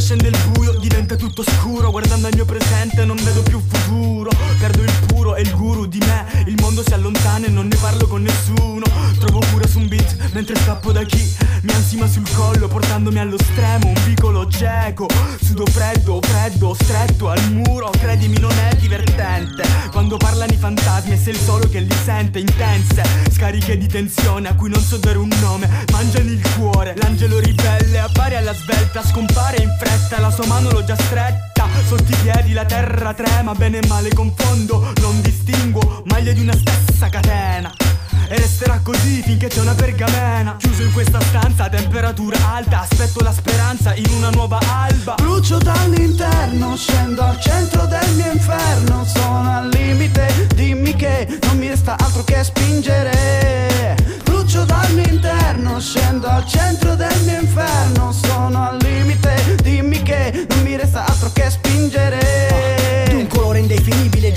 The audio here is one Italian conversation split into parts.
scende il buio, diventa tutto scuro. Guardando il mio presente non vedo più futuro. Perdo il punto puro e il guru di me Il mondo si allontana e non ne parlo con nessuno. Trovo cura su un beat mentre scappo da chi Mi ansima sul collo portandomi allo stremo Un piccolo cieco. Sudo freddo, freddo, stretto al muro Credimi non è divertente. Quando parlano i fantasmi e sei il solo che li sente Intense, scariche di tensione a cui non so dare un nome. Mangiano il cuore, l'angelo ribelle appare alla svelta Scompare in fretta, la sua mano l'ho già stretta. Sotto i piedi la terra trema, bene e male confondo Maglie di una stessa catena. E resterà così finché c'è una pergamena. Chiuso in questa stanza a temperatura alta Aspetto la speranza in una nuova alba. Brucio dall'interno, scendo al centro del mio inferno. Sono al limite, dimmi che non mi resta altro che spingere. Brucio dall'interno, scendo al centro del mio inferno. Sono al limite, dimmi che non mi resta altro che spingere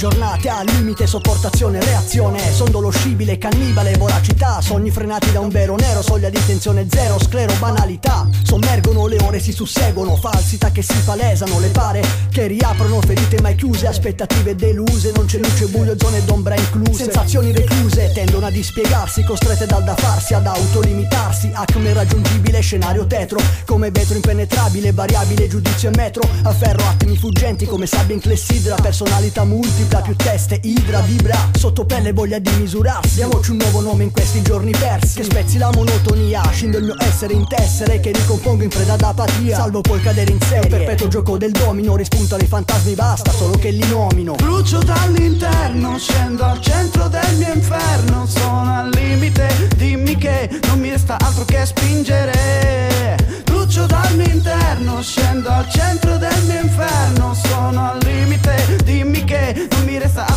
giornate al limite, sopportazione, reazione. Sondolo scibile, cannibale, voracità. Sogni frenati da un vero nero, soglia di tensione zero Sclero, banalità, sommergono le ore, si susseguono Falsità che si palesano, le pare che riaprono Ferite mai chiuse, aspettative deluse. Non c'è luce, buio, zone d'ombra incluse. Sensazioni recluse, tendono a dispiegarsi Costrette dal da farsi, ad autolimitarsi. Acme raggiungibile, scenario tetro. Come vetro impenetrabile, variabile, giudizio e metro. Afferro attimi fuggenti come sabbia in clessidra Personalità multipla, più teste, idra, vibra. Sotto pelle voglia di misurarsi. Diamoci un nuovo nome in questi giorni persi. Che spezzi la monotonia Scindo il mio essere in tessere Che ricompongo in preda d'apatia Salvo poi cadere in serie. Perpetuo gioco del domino Rispuntano i fantasmi, basta solo che li nomino. Brucio dall'interno Scendo al centro del mio inferno. Sono al limite Dimmi che non mi resta altro che spingere. Brucio dal mio interno Scendo al centro be essa